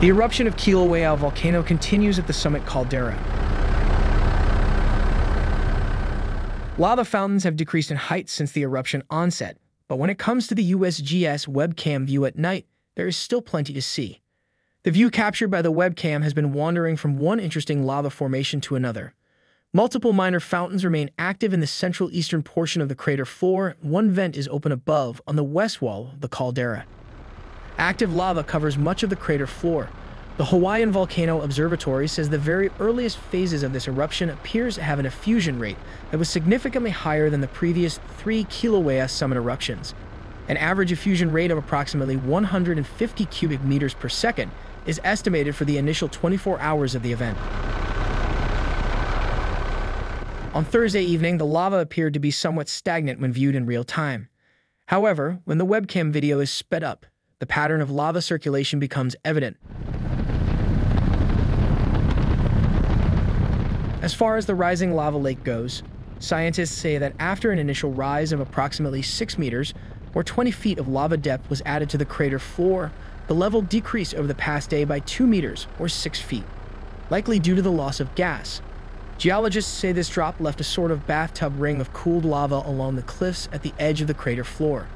The eruption of Kilauea volcano continues at the summit caldera. Lava fountains have decreased in height since the eruption onset, but when it comes to the USGS webcam view at night, there is still plenty to see. The view captured by the webcam has been wandering from one interesting lava formation to another. Multiple minor fountains remain active in the central eastern portion of the crater floor. One vent is open above on the west wall of the caldera. Active lava covers much of the crater floor. The Hawaiian Volcano Observatory says the very earliest phases of this eruption appears to have an effusion rate that was significantly higher than the previous three Kilauea summit eruptions. An average effusion rate of approximately 150 cubic meters per second is estimated for the initial 24 hours of the event. On Thursday evening, the lava appeared to be somewhat stagnant when viewed in real time. However, when the webcam video is sped up, the pattern of lava circulation becomes evident. As far as the rising lava lake goes, scientists say that after an initial rise of approximately 6 meters, or 20 feet of lava depth was added to the crater floor, the level decreased over the past day by 2 meters, or 6 feet, likely due to the loss of gas. Geologists say this drop left a sort of bathtub ring of cooled lava along the cliffs at the edge of the crater floor.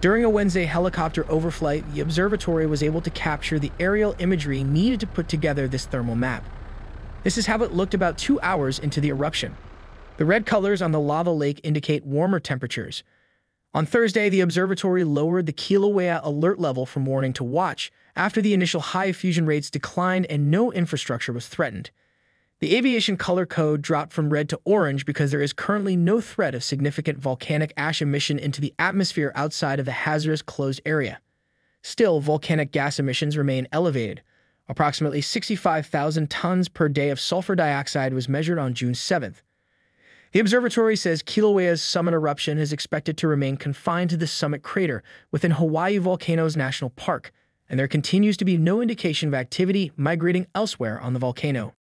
During a Wednesday helicopter overflight, the observatory was able to capture the aerial imagery needed to put together this thermal map. This is how it looked about two hours into the eruption. The red colors on the lava lake indicate warmer temperatures. On Thursday, the observatory lowered the Kilauea alert level from warning to watch after the initial high effusion rates declined and no infrastructure was threatened. The aviation color code dropped from red to orange because there is currently no threat of significant volcanic ash emission into the atmosphere outside of the hazardous closed area. Still, volcanic gas emissions remain elevated. Approximately 65,000 tons per day of sulfur dioxide was measured on June 7th. The observatory says Kilauea's summit eruption is expected to remain confined to the summit crater within Hawaii Volcanoes National Park, and there continues to be no indication of activity migrating elsewhere on the volcano.